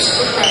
Deus.